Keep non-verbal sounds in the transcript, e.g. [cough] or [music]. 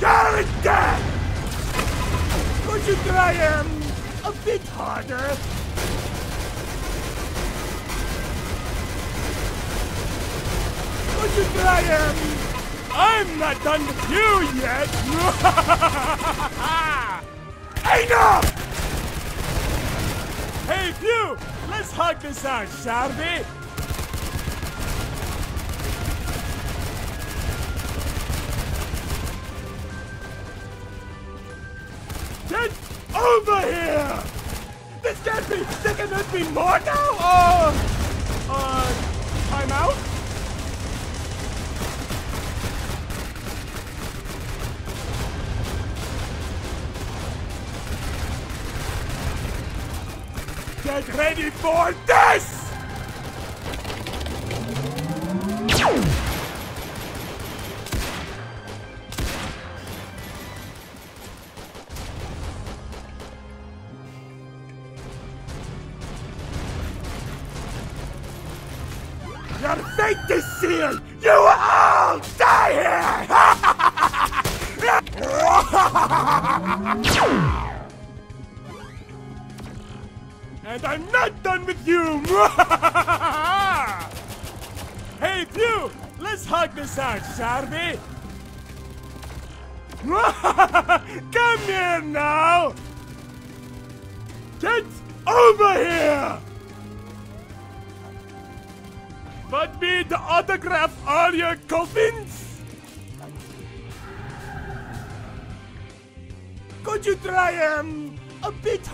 You're dead! Could you try um, a bit harder? Could you try um, I'm not done with you yet! Enough! [laughs] Hey, Pew! Let's hug this out, shall we? Over here! This can't be! There cannot be more now! Uh, uh, time out? Get ready for this! Your fate is sealed! You all die here! [laughs] And I'm not done with you! [laughs] hey, Pew! Let's hug this out, shall we? [laughs] Come here now! Get over here! Want me to autograph all your coffins? Could you try um a bit?